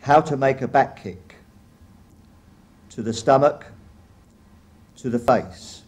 how to make a back kick to the stomach, to the face.